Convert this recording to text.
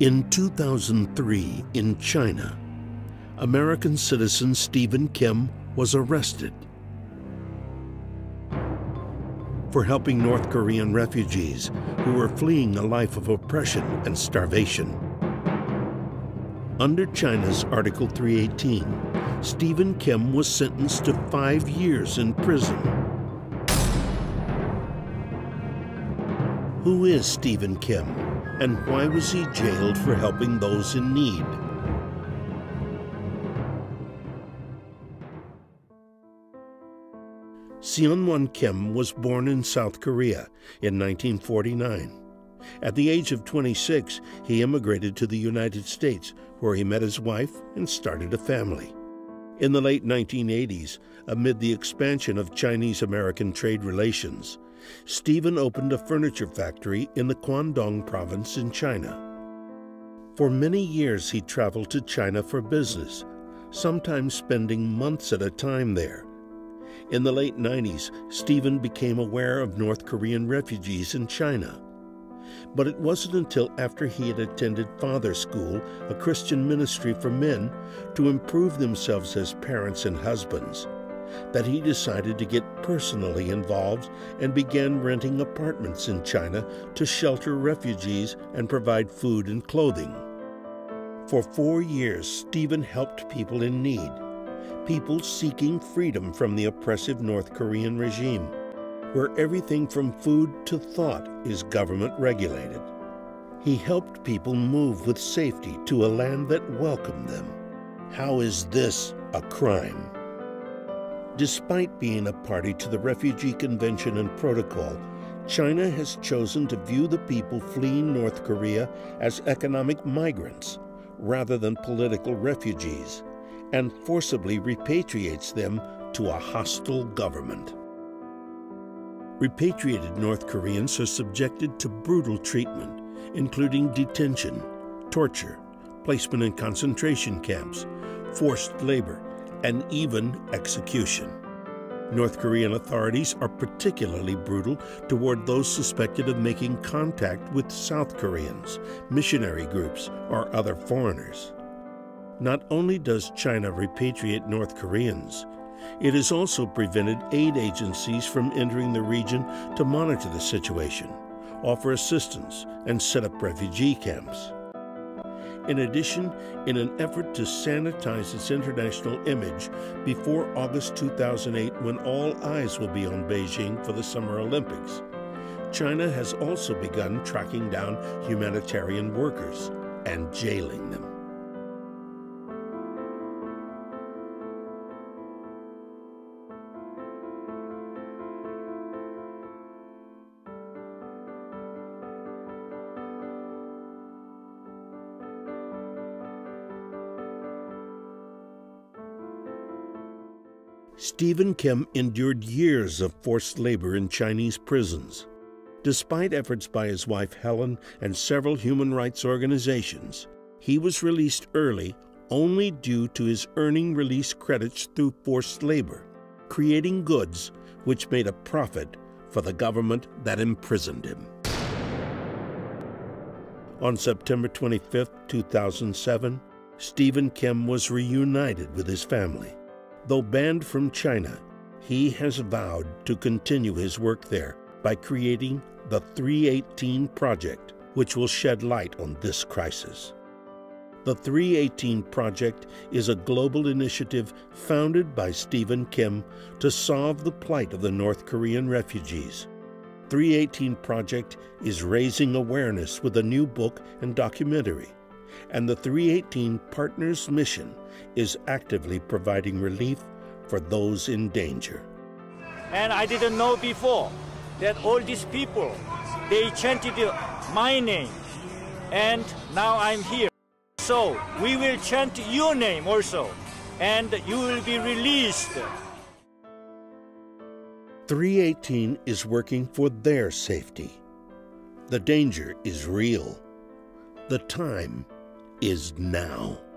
In 2003, in China, American citizen Steven Kim was arrested for helping North Korean refugees who were fleeing a life of oppression and starvation. Under China's Article 318, Steven Kim was sentenced to five years in prison. Who is Steven Kim, and why was he jailed for helping those in need? Seonwon Kim was born in South Korea in 1949. At the age of 26, he immigrated to the United States, where he met his wife and started a family. In the late 1980s, amid the expansion of Chinese American trade relations, Steven opened a furniture factory in the Guangdong province in China. For many years, he traveled to China for business, sometimes spending months at a time there. In the late 90s, Steven became aware of North Korean refugees in China. But it wasn't until after he had attended Father School, a Christian ministry for men, to improve themselves as parents and husbands, that he decided to get personally involved and began renting apartments in China to shelter refugees and provide food and clothing. For four years, Steven helped people in need, people seeking freedom from the oppressive North Korean regime where everything from food to thought is government regulated. He helped people move with safety to a land that welcomed them. How is this a crime? Despite being a party to the Refugee Convention and Protocol, China has chosen to view the people fleeing North Korea as economic migrants rather than political refugees and forcibly repatriates them to a hostile government. Repatriated North Koreans are subjected to brutal treatment, including detention, torture, placement in concentration camps, forced labor, and even execution. North Korean authorities are particularly brutal toward those suspected of making contact with South Koreans, missionary groups, or other foreigners. Not only does China repatriate North Koreans, it has also prevented aid agencies from entering the region to monitor the situation, offer assistance, and set up refugee camps. In addition, in an effort to sanitize its international image before August 2008, when all eyes will be on Beijing for the Summer Olympics, China has also begun tracking down humanitarian workers and jailing them. Steven Kim endured years of forced labor in Chinese prisons. Despite efforts by his wife Helen and several human rights organizations, he was released early only due to his earning release credits through forced labor, creating goods which made a profit for the government that imprisoned him. On September 25, 2007, Steven Kim was reunited with his family. Though banned from China, he has vowed to continue his work there by creating the 318 Project, which will shed light on this crisis. The 318 Project is a global initiative founded by Steven Kim to solve the plight of the North Korean refugees. 318 Project is raising awareness with a new book and documentary and the 318 Partners mission is actively providing relief for those in danger. And I didn't know before that all these people, they chanted my name, and now I'm here. So we will chant your name also, and you will be released. 318 is working for their safety. The danger is real. The time is now.